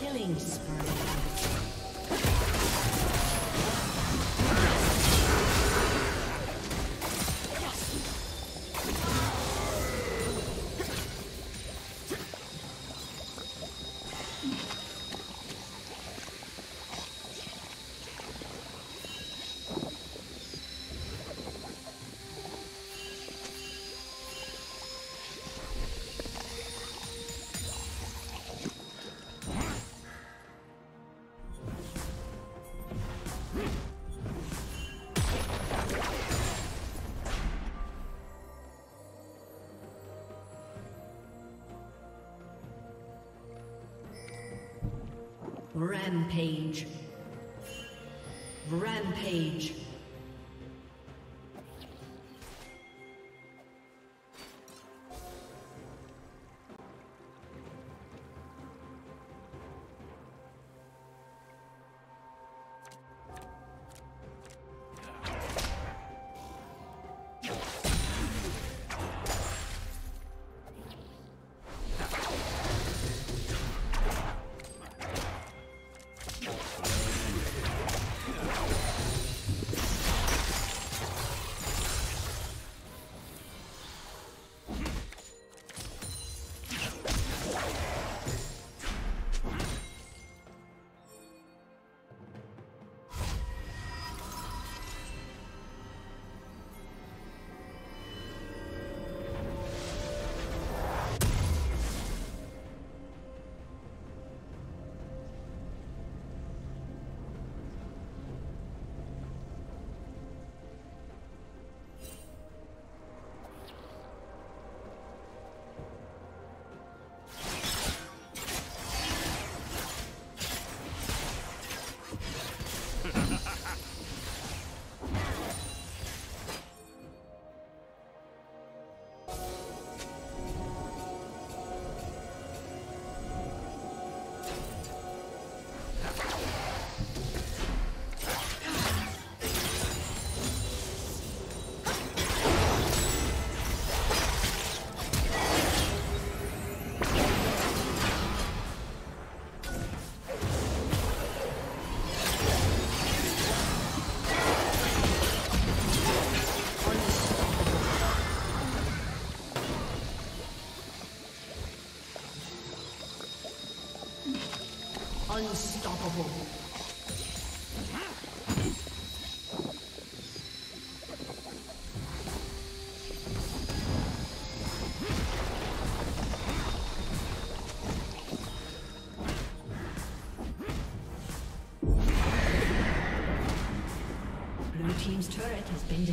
Killing spree. Rampage. Rampage.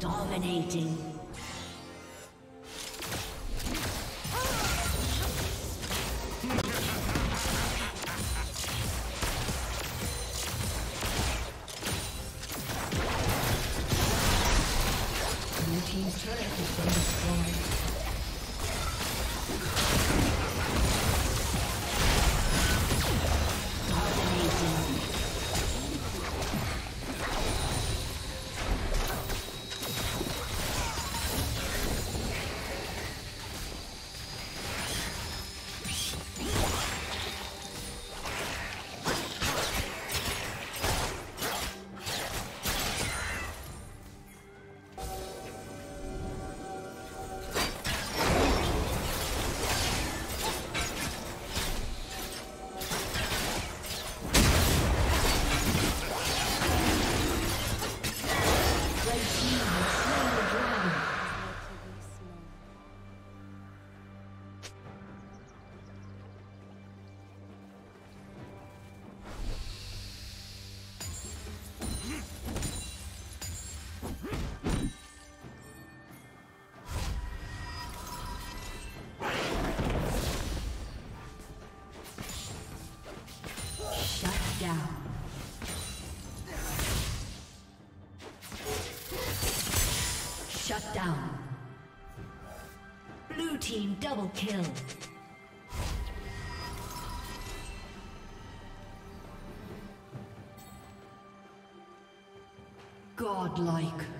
Dominating. Double kill. Godlike.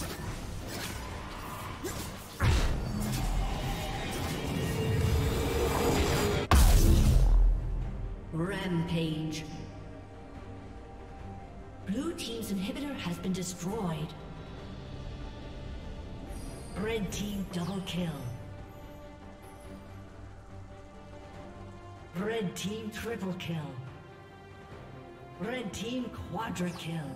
Destroyed. Red Team double kill. Red Team triple kill. Red team quadra kill.